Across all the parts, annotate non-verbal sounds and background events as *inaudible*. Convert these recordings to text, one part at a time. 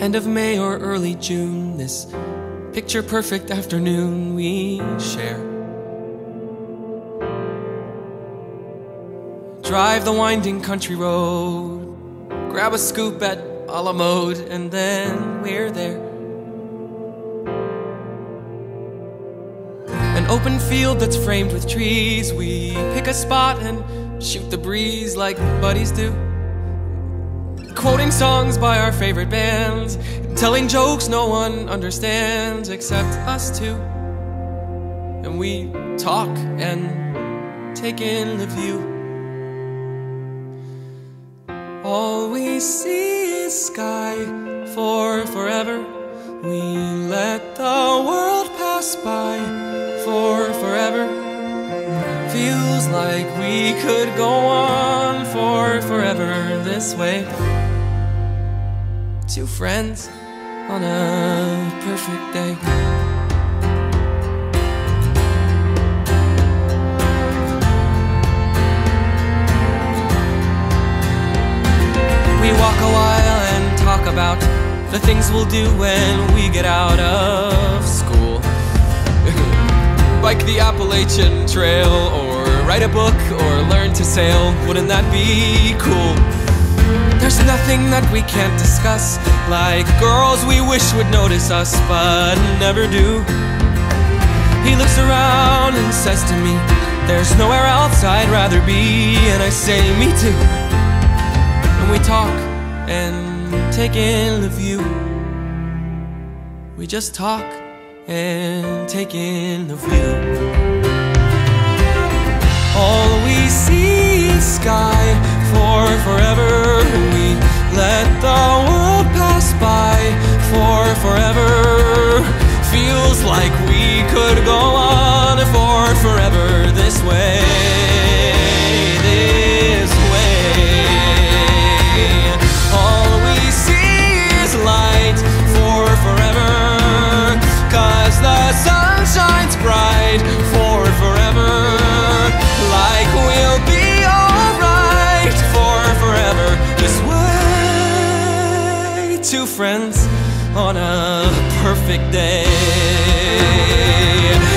End of May or early June, this picture perfect afternoon we share. Drive the winding country road, grab a scoop at a la mode, and then we're there. An open field that's framed with trees, we pick a spot and shoot the breeze like buddies do. Quoting songs by our favorite bands, telling jokes no one understands except us two. And we talk and take in the view. All we see is sky for forever. We let the world pass by for forever. Feels like we could go on for forever this way. Two friends on a perfect day. We walk a while and talk about the things we'll do when we get out of school. *laughs* Bike the Appalachian Trail, or write a book, or learn to sail. Wouldn't that be cool? There's nothing that we can't discuss, like girls we wish would notice us, but never do. He looks around and says to me, There's nowhere else I'd rather be, and I say, Me too. And we talk and take in the view. We just talk and take in the view. All we see is sky for forever. We let the world pass by for forever. Feels like we could go on perfect day.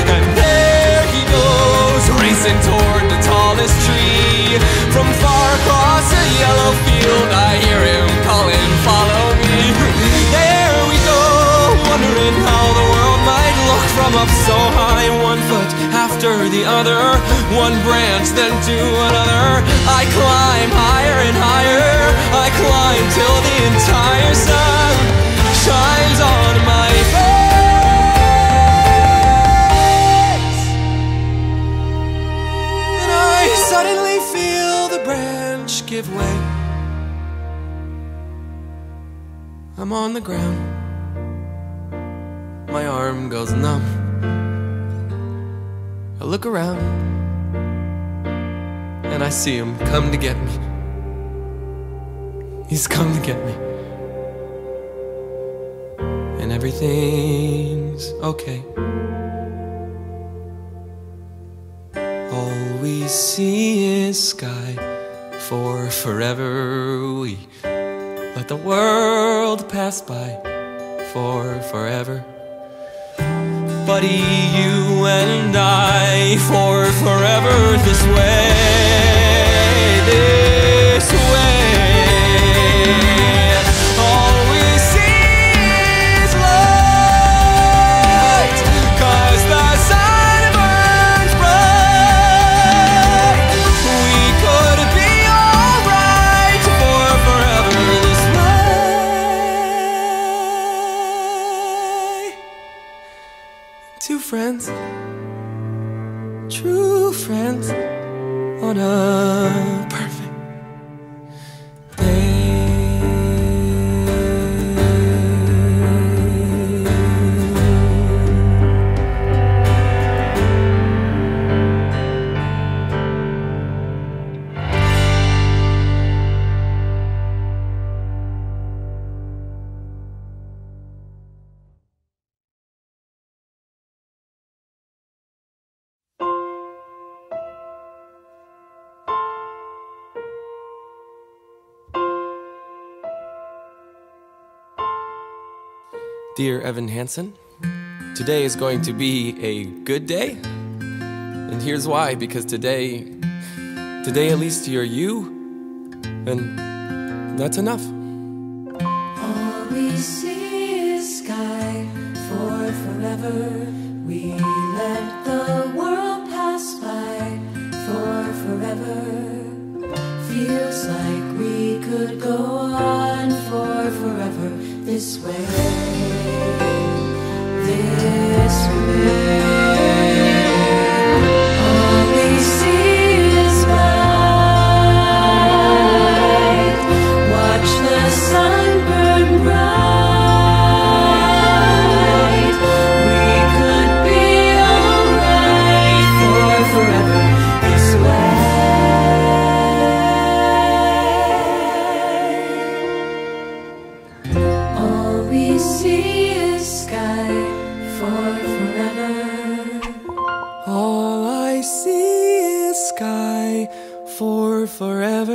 And there he goes, racing toward the tallest tree. From far across a yellow field, I hear him calling, Follow me. There we go, wondering how the world might look from up so high. One foot after the other, one branch then to another. I climb higher and higher. I climb till the entire sun I'm on the ground. My arm goes numb. I look around and I see him come to get me. He's come to get me. And everything's okay. All we see is sky for forever. We let the world pass by for forever. Buddy, you and I for forever this way, friends, true friends, on a perfect Dear Evan Hansen, today is going to be a good day. And here's why because today, today at least you're you, and that's enough. All we see is sky for forever. We let the world pass by for forever. Feels like we could go on for forever this way. This way. Forever.